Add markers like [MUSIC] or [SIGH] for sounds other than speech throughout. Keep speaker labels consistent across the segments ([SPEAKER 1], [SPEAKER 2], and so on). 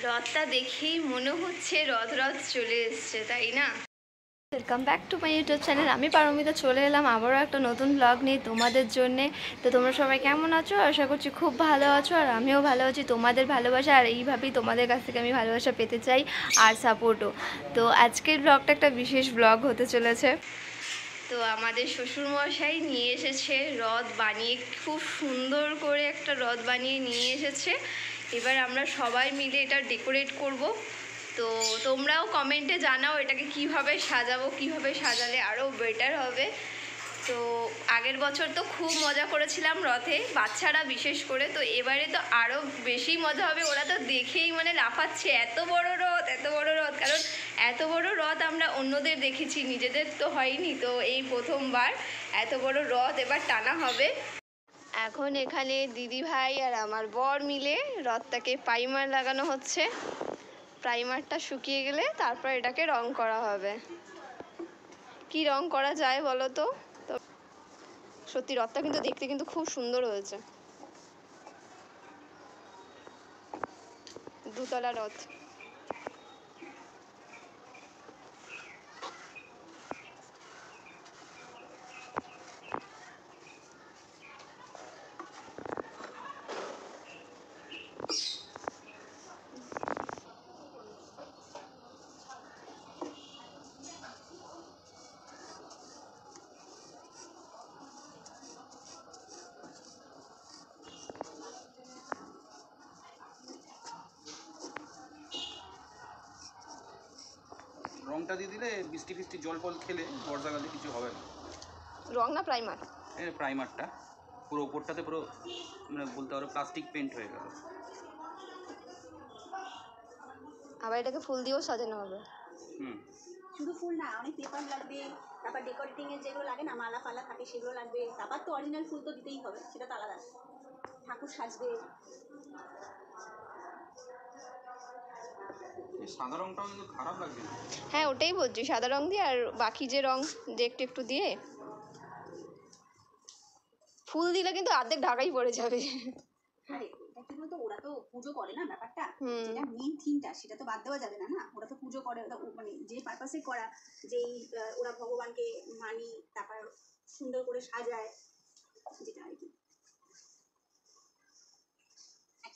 [SPEAKER 1] রথটা দেখেই মনে হচ্ছে রথ রথ চলে এসছে তাই না? Welcome back to my YouTube channel আমি পারমিতা চলে এলাম আবারও একটা নতুন ব্লগ নিয়ে তোমাদের জন্যে। তো তোমরা সবাই কেমন আছো? আশা করছি খুব ভালো আছো আর আমিও ভালো আছি। তোমাদের ভালোবাসা আর এইভাবেই তোমাদের কাছ থেকে আমি ভালোবাসা পেতে চাই আর সাপোর্টও তো আজকের ব্লগটা একটা বিশেষ ব্লগ হতে চলেছে। তো আমাদের শ্বশুরমশাই নিয়ে এসেছে রথ বানিয়ে খুব সুন্দর করে একটা রথ বানিয়ে নিয়ে এসেছে। এবার আমরা সবাই মিলে এটা ডেকোরেট করব। তো তোমরাও কমেন্টে জানাও এটাকে কীভাবে সাজাবো, কীভাবে সাজালে আরও বেটার হবে। তো আগের বছর তো খুব মজা করেছিলাম রথে, বাচ্চারা বিশেষ করে। তো এবারে তো আরও বেশি মজা হবে। ওরা তো দেখেই মানে লাফাচ্ছে, এত বড় রথ, এত বড় রথ। কারণ এত বড় রথ আমরা অন্যদের দেখেছি, নিজেদের তো হয়নি। তো এই প্রথমবার এত বড় রথ এবার টানা হবে। এখন এখানে দিদি ভাই আর আমার বর মিলে রথটাকে প্রাইমার লাগানো হচ্ছে। প্রাইমারটা শুকিয়ে গেলে তারপর এটাকে রং করা হবে। কি রং করা যায় বলো তো? তো সত্যি রথটা কিন্তু দেখতে কিন্তু খুব সুন্দর হয়েছে। দুতলা রথ।
[SPEAKER 2] রংটা দিয়ে দিলে বৃষ্টি ফিষ্টি জল ফল খেলে বর্ষাকালে কিছু হবে না।
[SPEAKER 1] রং না প্রাইমার?
[SPEAKER 2] এই প্রাইমারটা। পুরো ওপরটাতে পুরো মানে বলতে পারো প্লাস্টিক পেন্ট হয়ে গেল।
[SPEAKER 1] আবার এটাকে ফুল দিয়েও সাজানো হবে।
[SPEAKER 2] হুম।
[SPEAKER 3] শুধু ফুল না অনেক পেপার লাগবে তারপর ডেকোরেটিং এর যেগুলো লাগে না মালা ফালা থাকে সেগুলো লাগবে। তারপর তো অরিজিনাল ফুল তো দিতেই হবে সেটা তো আলাদা। ঠাকুর সাজবে।
[SPEAKER 2] সাদা রংটাও কিন্তু খারাপ লাগছে।
[SPEAKER 1] হ্যাঁ ওটাই বলছি সাদা রং দিয়ে আর বাকি যে রং যে একটু একটু দিয়ে। ফুল দিলে কিন্তু অর্ধেক ঢাকাই পড়ে যাবে।
[SPEAKER 3] কি বলতো ওরা তো পুজো করে না ব্যাপারটা?
[SPEAKER 1] হুম।
[SPEAKER 3] যেটা মেইন থিমটা সেটা তো বাদ দেওয়া যাবে না না? ওরা তো পুজো করে মানে যে পারপাসে করা যেই ওরা ভগবানকে মানি তারপর সুন্দর করে সাজায় যেটা আর কি।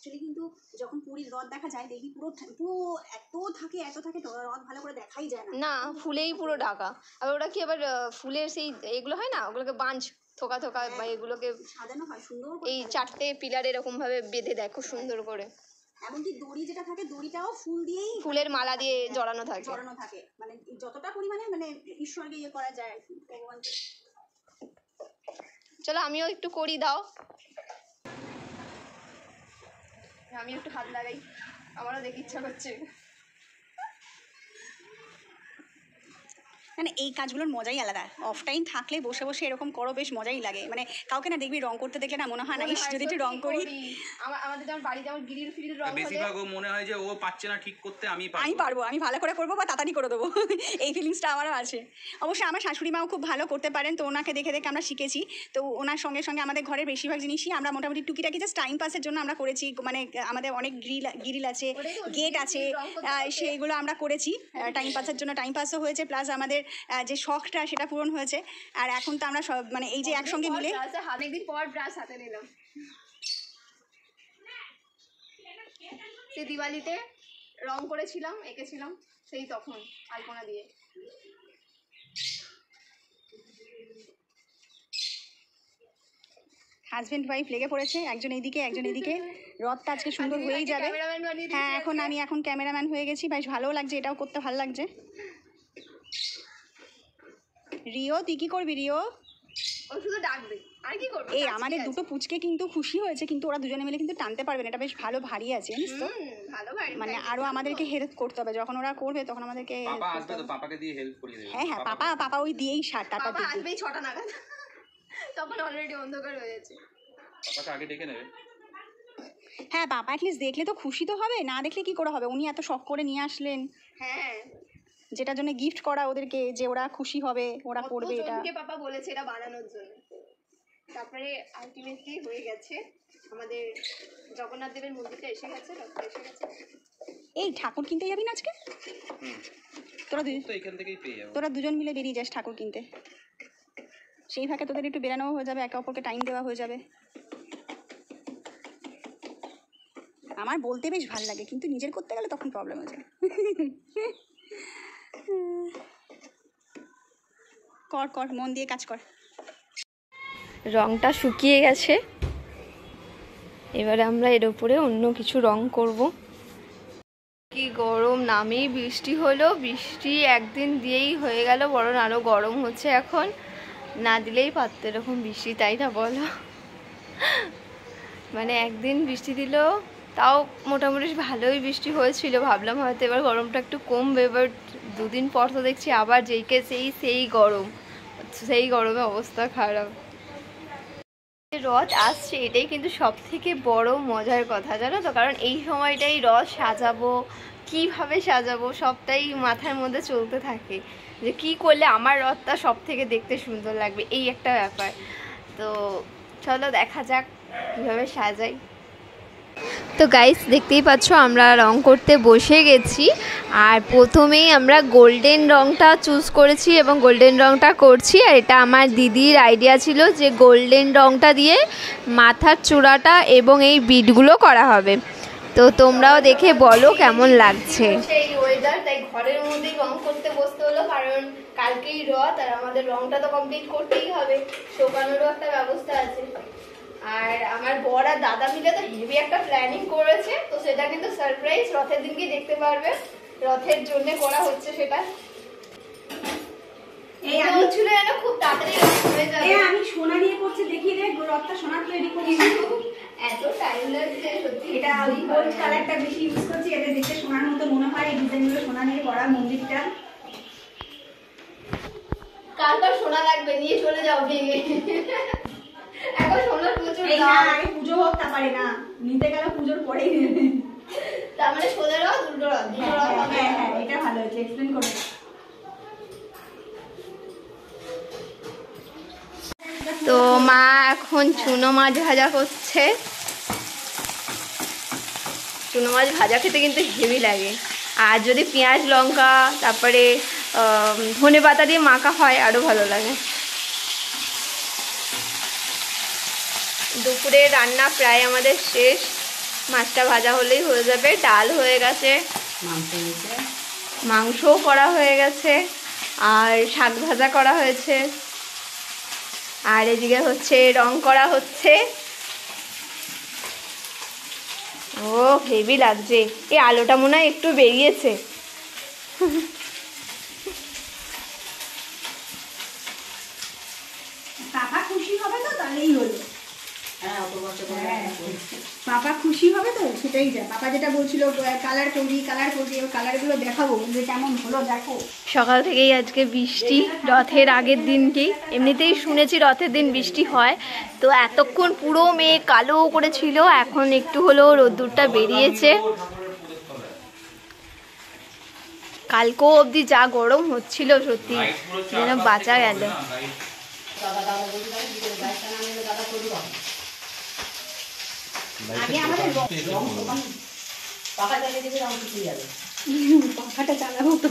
[SPEAKER 3] অ্যাকচুয়ালি কিন্তু যখন পুরীর রথ দেখা যায় দেখবি পুরো পুরো এত থাকে এত থাকে রথ ভালো করে দেখাই যায় না।
[SPEAKER 1] না ফুলেই পুরো ঢাকা। আবার ওরা কি আবার ফুলের সেই এগুলো হয় না? ওগুলোকে বাঞ্চ থোকা থোকা বা এগুলোকে
[SPEAKER 3] সাজানো হয় সুন্দর করে
[SPEAKER 1] এই চারটে পিলার এরকম ভাবে বেঁধে দেয় খুব সুন্দর করে।
[SPEAKER 3] এমনকি দড়ি যেটা থাকে দড়িটাও ফুল দিয়েই
[SPEAKER 1] ফুলের মালা দিয়ে জড়ানো থাকে।
[SPEAKER 3] জড়ানো থাকে। মানে যতটা পরিমাণে মানে ঈশ্বরকে ইয়ে করা যায় আর কি ভগবানকে।
[SPEAKER 1] চলো আমিও একটু করি দাও। আমি একটু হাত লাগাই। আমারও দেখে ইচ্ছা করছে।
[SPEAKER 3] মানে এই কাজগুলোর মজাই আলাদা। অফ টাইম থাকলে বসে বসে এরকম করো বেশ মজাই লাগে। মানে কাউকে না দেখবি রং করতে দেখলে না মনে হয় না ইস যদি একটু রং করি।
[SPEAKER 1] আমা- আমাদের যেমন বাড়ি যেমন গ্রিল ফ্রিল রং
[SPEAKER 2] বেশিরভাগ মনে হয় যে ও পাচ্ছে না ঠিক করতে আমি
[SPEAKER 3] আমি
[SPEAKER 2] পারব
[SPEAKER 3] পারব আমি ভালো করে করব বা তাড়াতাড়ি করে দেবো। [LAUGHS] এই ফিলিংসটা আমারও আছে। অবশ্যই আমার শাশুড়ি মাও খুব ভালো করতে পারেন তো ওনাকে দেখে দেখে আমরা শিখেছি। তো ওনার সঙ্গে সঙ্গে আমাদের ঘরের বেশিরভাগ জিনিসই আমরা মোটামুটি টুকিটাকি জাস্ট টাইম পাসের জন্য আমরা করেছি। মানে আমাদের অনেক গ্রিল গ্রিল আছে গেট আছে সেইগুলো আমরা করেছি। টাইম পাসের জন্য টাইম পাসও হয়েছে প্লাস আমাদের যে শখটা সেটা পূরণ হয়েছে। আর এখন তো আমরা সব মানে এই যে একসঙ্গে মিলে
[SPEAKER 1] অনেকদিন পর ব্রাশ হাতে নিলাম। সে দিওয়ালিতে রং করেছিলাম এঁকেছিলাম সেই তখন আলপনা দিয়ে।
[SPEAKER 3] হাজবেন্ড ওয়াইফ লেগে পড়েছে একজন এইদিকে একজন এইদিকে রথটা আজকে সুন্দর হয়েই যাবে। হ্যাঁ এখন আমি এখন ক্যামেরাম্যান হয়ে গেছি। বেশ ভালোও লাগছে এটাও করতে ভালো লাগছে। রিও তুই কি করবি রিও?
[SPEAKER 1] ও শুধু ডাকবে। আর কি করব?
[SPEAKER 3] এই আমাদের দুটো পুচকে কিন্তু খুশি হয়েছে কিন্তু ওরা দুজনে মিলে কিন্তু টানতে পারবে না। এটা বেশ ভালো ভারী আছে জানিস তো?
[SPEAKER 1] ভালো বাড়ি
[SPEAKER 3] মানে। আরও আমাদেরকে হেল্প করতে হবে। যখন ওরা করবে তখন আমাদেরকে
[SPEAKER 2] পাপা আসবে তো পাপাকে দিয়ে হেল্প করিয়ে দেবে।
[SPEAKER 3] হ্যাঁ হ্যাঁ পাপা পাপা ওই দিয়েই সার
[SPEAKER 1] নাগাদ। তখন অলরেডি অন্ধকার হয়ে গেছে
[SPEAKER 2] পাপাকে আগে ডেকে নেবে।
[SPEAKER 3] হ্যাঁ বাবা অ্যাটলিস্ট দেখলে তো খুশি তো হবে। না দেখলে কি করে হবে? উনি এত শখ করে নিয়ে আসলেন।
[SPEAKER 1] হ্যাঁ।
[SPEAKER 3] যেটার জন্য গিফট করা ওদেরকে যে ওরা খুশি হবে ওরা করবে এটা।
[SPEAKER 1] পাপা বলেছে এটা বানানোর জন্য। তারপরে আলটিমেটলি হয়ে গেছে আমাদের জগন্নাথ দেবের মন্দিরটা এসে গেছে রথটা এসে গেছে।
[SPEAKER 3] এই ঠাকুর কিনতে যাবি না আজকে? তোরা দুই
[SPEAKER 2] তো এখান থেকেই পেয়ে যাব।
[SPEAKER 3] তোরা দুজন মিলে বেরিয়ে যাস ঠাকুর কিনতে। সেই ফাঁকে তোদের একটু বেরানোও হয়ে যাবে একে অপরকে টাইম দেওয়া হয়ে যাবে। আমার বলতে বেশ ভালো লাগে কিন্তু নিজের করতে গেলে তখন প্রবলেম হয়ে যায়। [LAUGHS] কর কর, মন দিয়ে কাজ কর।
[SPEAKER 1] রংটা শুকিয়ে গেছে। এবারে আমরা এর উপরে অন্য কিছু রং করব। কি গরম, নামেই বৃষ্টি হলো। বৃষ্টি একদিন দিয়েই হয়ে গেল, বরং আরও গরম হচ্ছে এখন। না দিলেই পারতো এরকম বৃষ্টি, তাই না বলো? মানে একদিন বৃষ্টি দিল তাও মোটামুটি ভালোই বৃষ্টি হয়েছিল, ভাবলাম হয়তো এবার গরমটা একটু কমবে বাট দুদিন পর তো দেখছি আবার যেইকে সেই সেই গরম। সেই গরমে অবস্থা খারাপ। রথ আসছে, এটাই কিন্তু সব থেকে বড় মজার কথা, জানো তো? কারণ এই সময়টাই রথ সাজাবো, কীভাবে সাজাবো, সবটাই মাথার মধ্যে চলতে থাকে। যে কি করলে আমার রথটা সব থেকে দেখতে সুন্দর লাগবে, এই একটা ব্যাপার। তো চলো দেখা যাক কীভাবে সাজাই। তো গাইস দেখতেই পাচ্ছ, আমরা রং করতে বসে গেছি। আর প্রথমেই আমরা গোল্ডেন রংটা চুজ করেছি এবং গোল্ডেন রংটা করছি। আর এটা আমার দিদির আইডিয়া ছিল যে গোল্ডেন রংটা দিয়ে মাথার চূড়াটা এবং এই বিটগুলো করা হবে। তো তোমরাও দেখে বলো কেমন লাগছে। কালকেই রথ আর আমাদের রংটা তো কমপ্লিট করতেই হবে। শোকানোরও একটা ব্যবস্থা আছে। আর আমার বর আর দাদা মিলে তো হেভি একটা প্ল্যানিং করেছে তো সেটা কিন্তু সারপ্রাইজ রথের দিনকে দেখতে পারবে। রথের জন্য করা হচ্ছে সেটা।
[SPEAKER 3] এই আমি-
[SPEAKER 1] হচ্ছিল যেন খুব তাড়াতাড়ি হয়ে যাবে।
[SPEAKER 3] আমি সোনা দিয়ে করছি দেখিয়ে দে রথটা সোনার তৈরি করি
[SPEAKER 1] এত টাইম লাগছে সত্যি
[SPEAKER 3] এটা গোল্ড কালারটা বেশি ইউজ করছি এটা দেখতে সোনার মতো মনে হয় এই ডিজাইনগুলো সোনা দিয়ে করা মন্দিরটা।
[SPEAKER 1] কার কার সোনা লাগবে নিয়ে চলে যাও ভেঙে এখন সোনার প্রচুর
[SPEAKER 3] এই না
[SPEAKER 1] দাম
[SPEAKER 3] আগে পুজো হোক তারপরে না। নিতে গেলে পুজোর পরেই নেবে।
[SPEAKER 1] তার মানে সোনার রথ উল্টো রথ দুটো
[SPEAKER 3] হ্যাঁ হ্যাঁ এটা ভালো হয়েছে এক্সপ্লেন করে।
[SPEAKER 1] তো মা এখন চুনো মাছ ভাজা করছে। চুনো মাছ ভাজা খেতে কিন্তু হেভি লাগে। আর যদি পেঁয়াজ লঙ্কা তারপরে ধনে পাতা দিয়ে মাখা হয় আরও ভালো লাগে। দুপুরে রান্না প্রায় আমাদের শেষ। মাছটা ভাজা হলেই হয়ে যাবে। ডাল হয়ে গেছে। মাংসও করা হয়ে গেছে। আর শাক ভাজা করা হয়েছে। আর এদিকে হচ্ছে রং করা হচ্ছে। ও হেভি লাগছে। এই আলোটা মনে হয় একটু বেরিয়েছে [LAUGHS]
[SPEAKER 3] পাপা খুশি হবে তো তাহলেই হলো হ্যাঁ, পাপা খুশি হবে তো? সেটাই যা। পাপা যেটা বলছিল কালার করবি কালার করবি, এবার কালারগুলো দেখাবো যে কেমন হলো, দেখো।
[SPEAKER 1] সকাল থেকেই আজকে বৃষ্টি, রথের আগের দিনকেই এমনিতেই শুনেছি রথের দিন বৃষ্টি হয়। তো এতক্ষণ পুরো মেয়ে কালো করেছিল, এখন একটু হলেও রোদ্দুরটা বেরিয়েছে। কালকেও অবধি যা গরম হচ্ছিল, সত্যি যেন বাঁচা গেল।
[SPEAKER 3] আগে আমাদের পাখাটা চালাবো তো।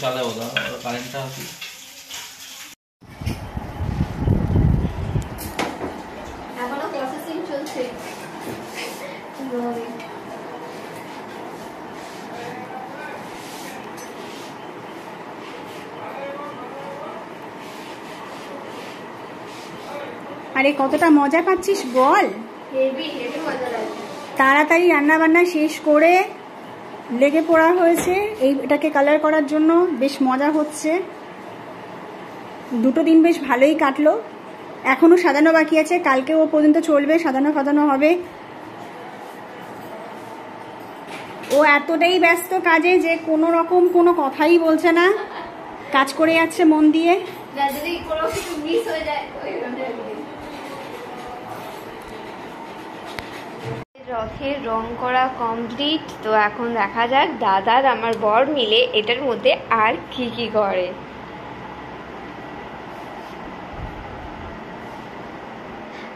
[SPEAKER 4] চালাবো কারেন্টটা
[SPEAKER 3] আরে কতটা মজা পাচ্ছিস বল। তাড়াতাড়ি রান্না বান্না শেষ করে লেগে পড়া হয়েছে। এই এটাকে কালার করার জন্য বেশ মজা হচ্ছে। দুটো দিন বেশ ভালোই কাটলো। এখনও সাজানো বাকি আছে। কালকে ও পর্যন্ত চলবে সাজানো ফাজানো হবে। ও এতটাই ব্যস্ত কাজে যে কোনো রকম কোনো কথাই বলছে না। কাজ করে যাচ্ছে মন দিয়ে।
[SPEAKER 1] যদি কোনো কিছু মিস হয়ে যায় রথের রং করা কমপ্লিট তো এখন দেখা যাক দাদার আমার বর মিলে এটার মধ্যে আর কি কি করে।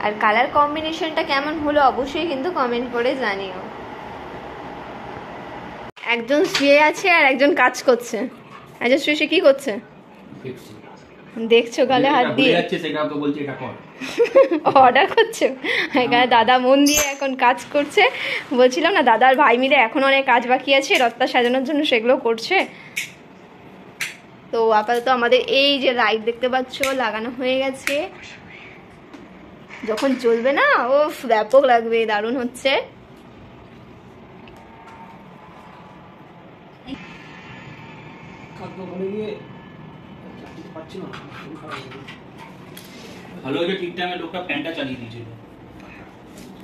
[SPEAKER 1] আর কালার কম্বিনেশনটা কেমন হলো অবশ্যই কিন্তু কমেন্ট করে জানিও। একজন শুয়ে আছে আর একজন কাজ করছে। একজন শুয়ে শুয়ে কি করছে? দেখছ গালে হাত দিয়ে?
[SPEAKER 2] যাচ্ছে সেটা তো বলছি এটা কর।
[SPEAKER 1] অর্ডার করছ? এখানে দাদা মন দিয়ে এখন কাজ করছে। বলছিলাম না দাদার ভাই মিলে এখন অনেক কাজ বাকি আছে রত্তা সাজানোর জন্য সেগুলো করছে। তো আপাতত আমাদের এই যে লাইট দেখতে পাচ্ছ লাগানো হয়ে গেছে। যখন চলবে না ও ব্যাপক লাগবে দারুণ হচ্ছে।
[SPEAKER 2] ভালো হয়েছে ঠিক টাইমে লোকটা ফ্যানটা চালিয়ে দিয়েছিল।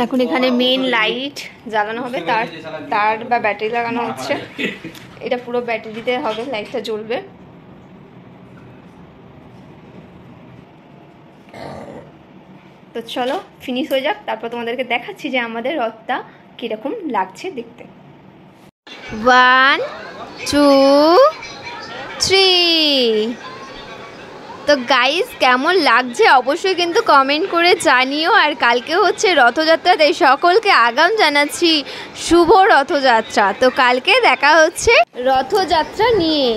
[SPEAKER 1] এখন এখানে মেন লাইট জ্বালানো হবে তার তার বা ব্যাটারি লাগানো হচ্ছে। এটা পুরো ব্যাটারিতে হবে লাইটটা জ্বলবে। তো চলো ফিনিশ হয়ে যাক তারপর তোমাদেরকে দেখাচ্ছি যে আমাদের রথটা কীরকম লাগছে দেখতে। ওয়ান টু থ্রি তো গাইজ কেমন লাগছে অবশ্যই কিন্তু কমেন্ট করে জানিও। আর কালকে হচ্ছে রথযাত্রা, তাই সকলকে আগাম জানাচ্ছি শুভ রথযাত্রা। তো কালকে দেখা হচ্ছে রথযাত্রা নিয়ে।